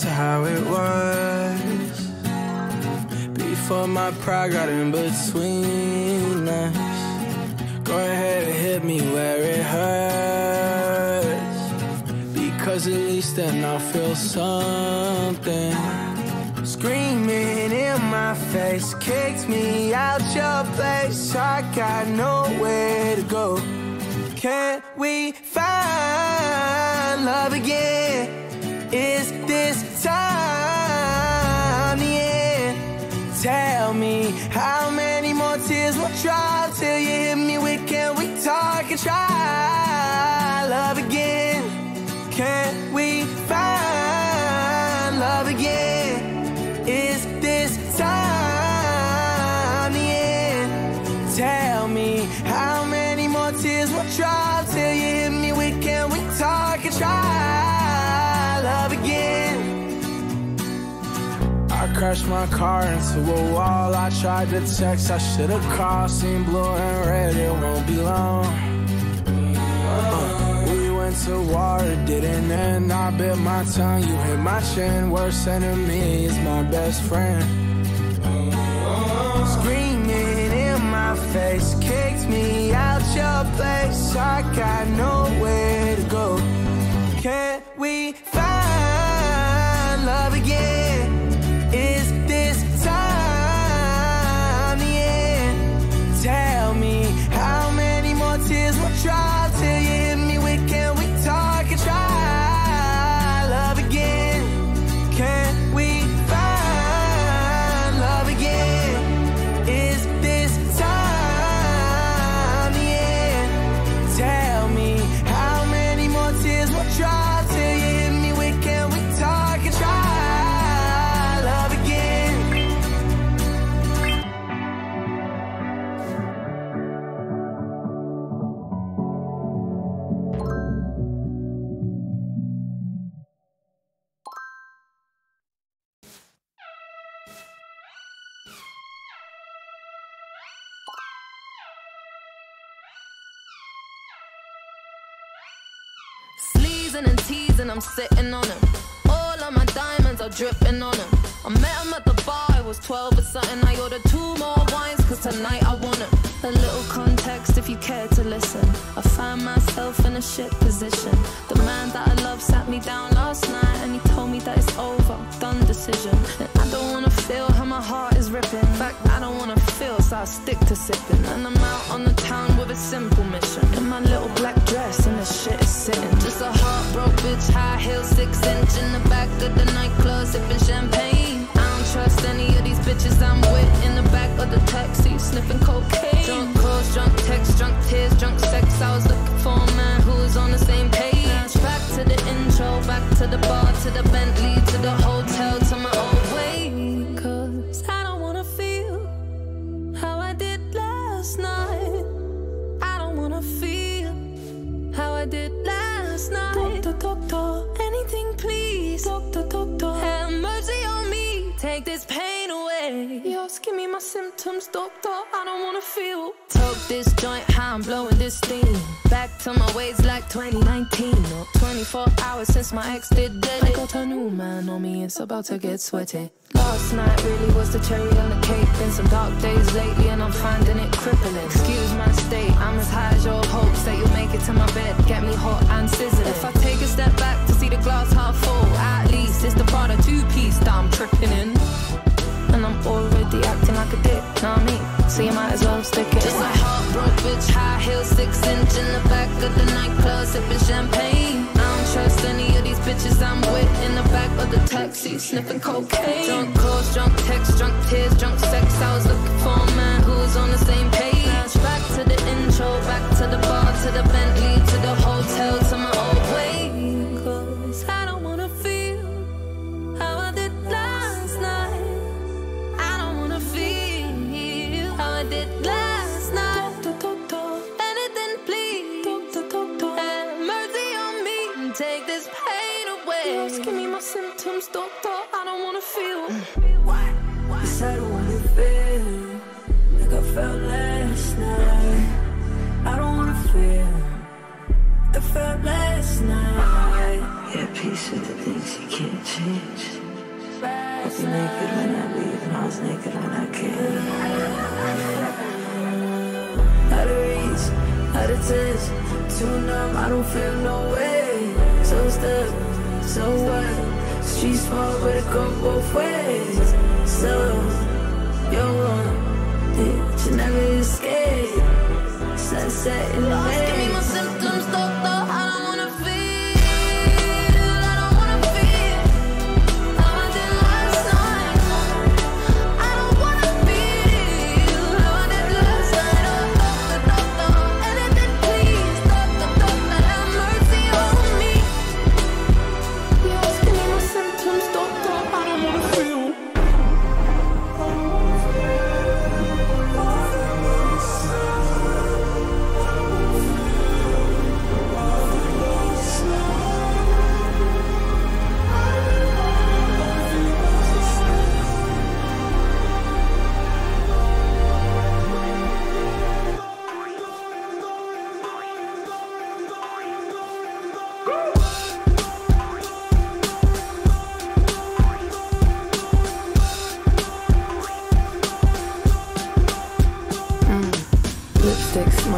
To how it was? Before my pride got in between us. Go ahead and hit me where it hurts. Because at least then I'll feel something. Screaming in my face, kicked me out your place. I got nowhere to go. Can we find love again? Try love again? Can we find love again? Is this time the end? Tell me how many more tears will drop till you hit me with can we talk and try love again? I crashed my car into a wall. I tried to text, I should've called. Seen blue and red, it won't be long. Uh, we went to war, it didn't end. I bit my tongue, you hit my chin. Worst enemy is my best friend. Screaming in my face, kicked me out your place. I got nowhere Sleezing and teasing, I'm sitting on him. All of my diamonds are dripping on him. I met him at the bar, I was 12 or something. I ordered two more wines, cause tonight I want him. A little context if you care to listen. I find myself in a shit position. The man that I love sat me down last night and he told me that it's over, done decision. And I don't wanna feel how my heart is ripping. In fact, I don't wanna feel, so I stick to sipping. And I'm out on the town with a simple mission. In my little black dress and the shit is sitting. Just a heartbroken bitch, high heel, six inch in the back of the nightclub, sipping champagne. I don't trust any of these bitches I'm with in the back of the taxi, sniffing cocaine. Symptoms, doctor. I don't wanna feel. Took this joint, how I'm blowing this steam. Back to my ways like 2019. Or 24 hours since my ex did dead. I got a new man on me, it's about to get sweaty. Last night really was the cherry on the cake. Been some dark days lately, and I'm finding it crippling. Excuse my state, I'm as high as your hopes that you'll make it to my bed. Get me hot and sizzling. If I take a step back to see the glass half full, at least it's the part of two piece that I'm tripping in. So you might as well stick it. Just a heartbroken bitch, high heels, six inch in the back of the nightclub, sipping champagne. I don't trust any of these bitches I'm with in the back of the taxi, sniffing cocaine. Drunk calls, drunk texts, drunk tears, drunk sex. I was looking for a man who was on the same page. Back to the intro, back to the bar, to the Bentley, my symptoms, doctor. I don't wanna feel. Yes, I don't wanna feel like I felt last night. I don't wanna feel like I felt last night. Yeah, peace with the things you can't change. I was naked when I leave, and I was naked when I came. Out of reach, out of touch, too numb, I don't feel no way. So stuck, so what? Street small, but it go both ways. So, you're one, it should never escape. Sunset in the Lost,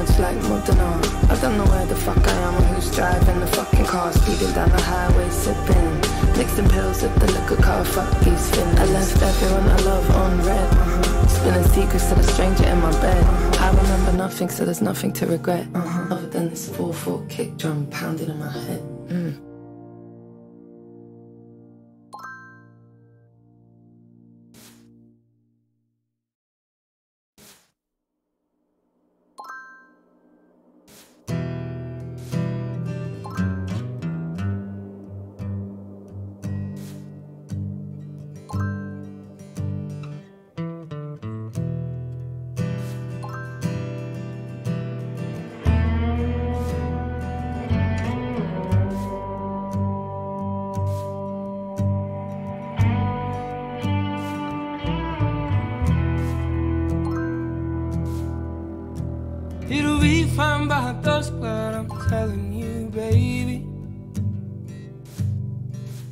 Smudged like Modena. I don't know where the fuck I am or who's driving the fucking car. Speeding down the highway, sipping. Mixing pills with the liquor car. Fuck these fins. I left everyone I love on red. Uh-huh. Spilling secrets to the stranger in my bed. I remember nothing, so there's nothing to regret. Uh-huh. Other than this 4 4 kick drum pounding in my head.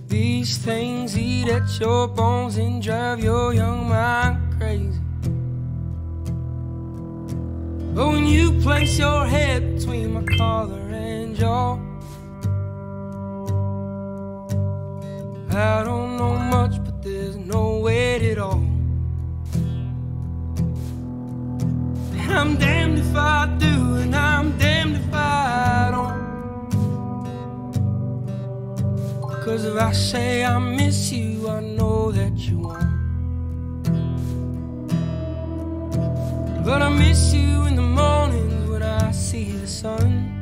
These things eat at your bones and drive your young mind crazy. But when you place your head between my collar and jaw, I don't know much, but there's no weight at all. And I'm I say I miss you, I know that you won't. But I miss you in the mornings when I see the sun.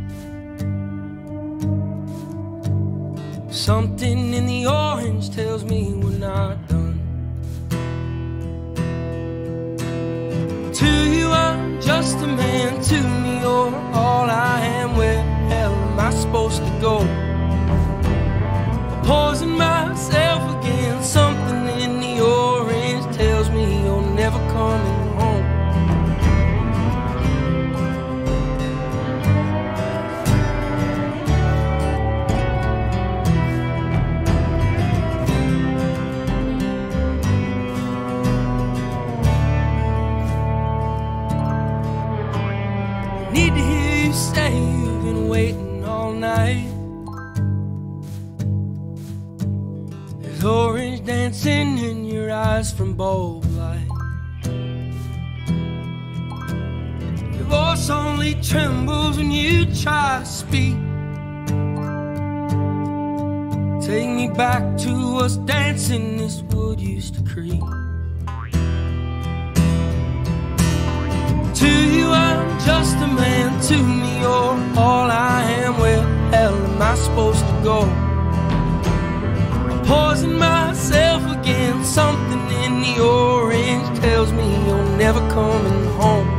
Something in the orange tells me we're not voice trembles when you try to speak. Take me back to us dancing this wood used to creep. To you, I'm just a man. To me, you're all I am. Where hell am I supposed to go? I'm poison myself again. Something in the orange tells me you're never coming home.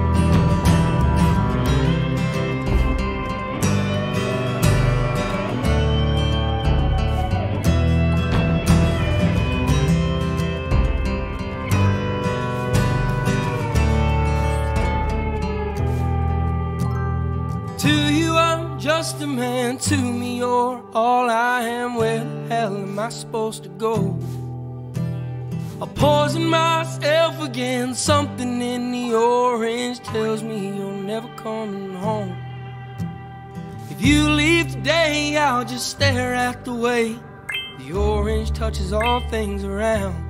Just a man to me, you're all I am. Where the hell am I supposed to go? I poison myself again. Something in the orange tells me you're never coming home. If you leave today, I'll just stare at the way the orange touches all things around.